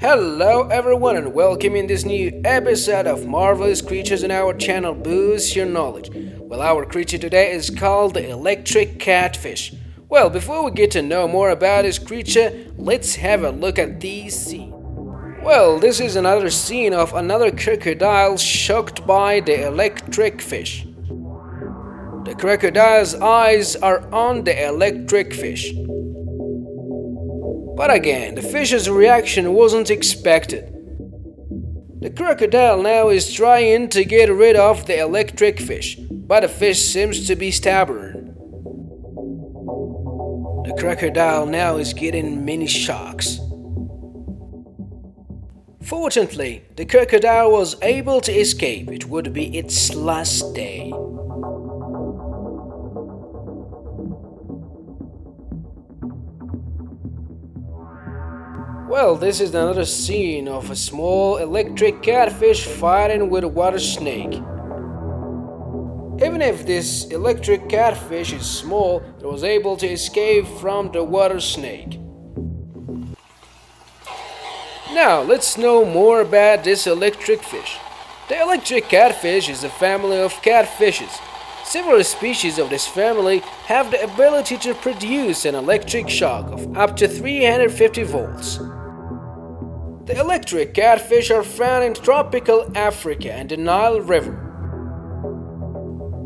Hello everyone and welcome in this new episode of Marvelous Creatures on our channel Boost Your Knowledge. Well, our creature today is called the Electric Catfish. Well, before we get to know more about this creature, let's have a look at these scenes. Well, this is another scene of another crocodile shocked by the electric fish. The crocodile's eyes are on the electric fish. But again, the fish's reaction wasn't expected. The crocodile now is trying to get rid of the electric fish, but the fish seems to be stubborn. The crocodile now is getting many shocks. Fortunately, the crocodile was able to escape. It would be its last day. Well, this is another scene of a small electric catfish fighting with a water snake. Even if this electric catfish is small, it was able to escape from the water snake. Now, let's know more about this electric fish. The electric catfish is a family of catfishes. Several species of this family have the ability to produce an electric shock of up to 350 volts. The electric catfish are found in tropical Africa and the Nile River.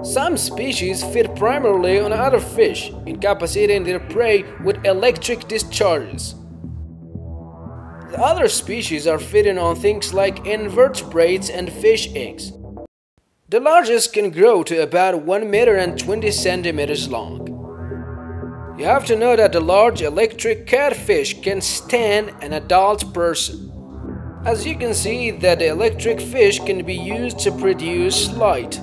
Some species feed primarily on other fish, incapacitating their prey with electric discharges. The other species are feeding on things like invertebrates and fish eggs. The largest can grow to about 1 meter and 20 centimeters long. You have to know that the large electric catfish can stand an adult person. As you can see that electric fish can be used to produce light.